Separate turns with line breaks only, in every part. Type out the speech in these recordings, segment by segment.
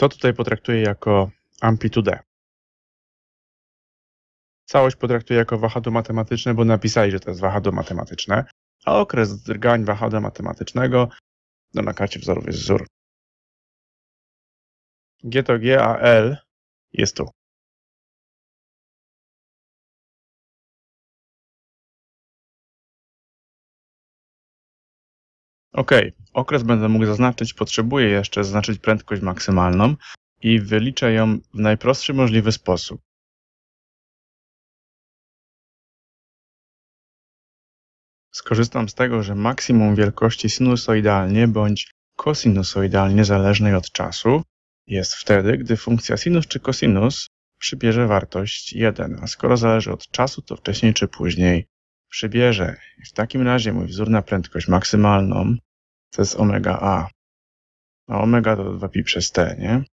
To tutaj potraktuję jako amplitudę. Całość potraktuję jako wahadło matematyczne, bo napisali, że to jest wahadło matematyczne, a okres drgań wahadła matematycznego no na karcie wzorów jest wzór. G to G, a L jest tu. Ok, okres będę mógł zaznaczyć, potrzebuję jeszcze zaznaczyć prędkość maksymalną i wyliczę ją w najprostszy możliwy sposób. Skorzystam z tego, że maksimum wielkości sinusoidalnie bądź kosinusoidalnie zależnej od czasu jest wtedy, gdy funkcja sinus czy cosinus przybierze wartość 1, a skoro zależy od czasu, to wcześniej czy później przybierze. W takim razie mój wzór na prędkość maksymalną to jest omega a. A omega to 2pi przez t, nie?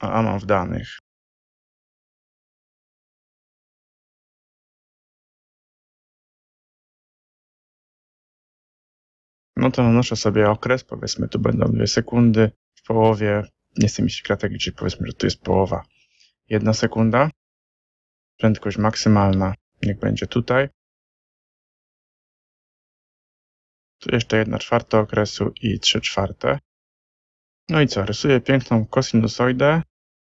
A a mam w danych. No to nanoszę sobie okres, powiedzmy tu będą dwie sekundy, w połowie, nie chcę mi się kratek powiedzmy, że tu jest połowa. Jedna sekunda, prędkość maksymalna, niech będzie tutaj. Jeszcze jedna czwarta okresu i trzy czwarte. No i co, rysuję piękną kosinusoidę,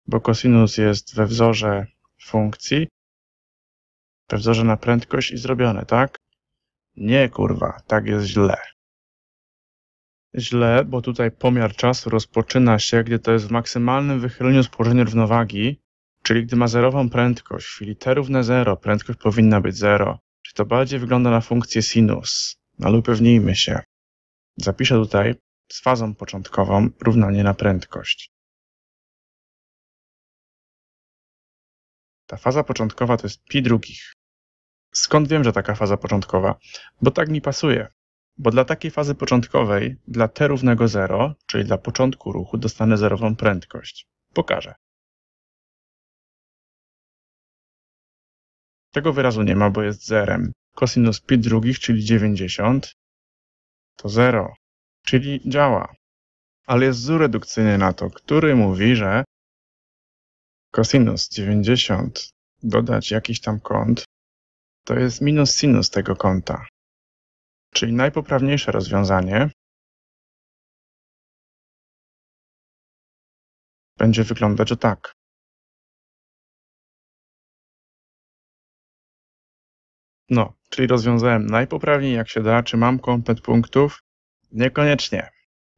bo kosinus jest we wzorze funkcji, we wzorze na prędkość i zrobione, tak? Nie, kurwa, tak jest źle źle, bo tutaj pomiar czasu rozpoczyna się, gdy to jest w maksymalnym wychyleniu z położenia równowagi, czyli gdy ma zerową prędkość. W chwili t równe 0, prędkość powinna być 0. Czy to bardziej wygląda na funkcję sinus? Ale upewnijmy się. Zapiszę tutaj z fazą początkową równanie na prędkość. Ta faza początkowa to jest pi drugich. Skąd wiem, że taka faza początkowa? Bo tak mi pasuje. Bo dla takiej fazy początkowej, dla t równego 0, czyli dla początku ruchu, dostanę zerową prędkość. Pokażę. Tego wyrazu nie ma, bo jest zerem. Kosinus pi drugich, czyli 90, to 0, czyli działa. Ale jest wzór redukcyjny na to, który mówi, że kosinus 90 dodać jakiś tam kąt, to jest minus sinus tego kąta. Czyli najpoprawniejsze rozwiązanie będzie wyglądać tak. No, czyli rozwiązałem najpoprawniej jak się da. Czy mam komplet punktów? Niekoniecznie,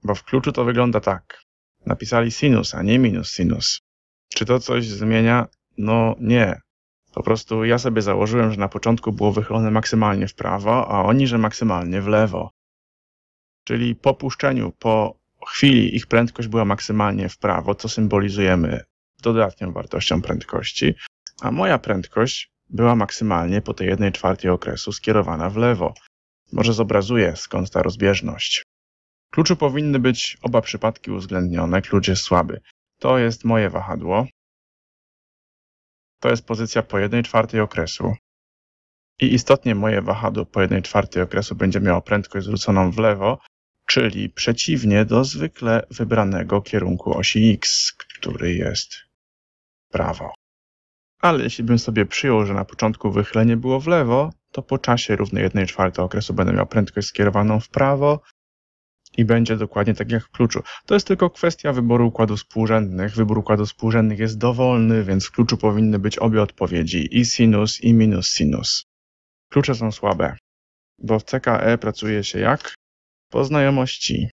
bo w kluczu to wygląda tak. Napisali sinus, a nie minus sinus. Czy to coś zmienia? No nie. Po prostu ja sobie założyłem, że na początku było wychylone maksymalnie w prawo, a oni, że maksymalnie w lewo. Czyli po puszczeniu, po chwili ich prędkość była maksymalnie w prawo, co symbolizujemy dodatnią wartością prędkości, a moja prędkość była maksymalnie po tej jednej czwartej okresu skierowana w lewo. Może zobrazuję, skąd ta rozbieżność. Kluczu powinny być oba przypadki uwzględnione, klucz jest słaby. To jest moje wahadło, to jest pozycja po 1 czwartej okresu. I istotnie moje wahadło po 1 czwartej okresu będzie miało prędkość zwróconą w lewo, czyli przeciwnie do zwykle wybranego kierunku osi x, który jest prawo. Ale jeśli bym sobie przyjął, że na początku wychylenie było w lewo, to po czasie równej 1 czwartej okresu będę miał prędkość skierowaną w prawo, i będzie dokładnie tak jak w kluczu. To jest tylko kwestia wyboru układów współrzędnych. Wybór układów współrzędnych jest dowolny, więc w kluczu powinny być obie odpowiedzi i sinus i minus sinus. Klucze są słabe, bo w CKE pracuje się jak? Po znajomości.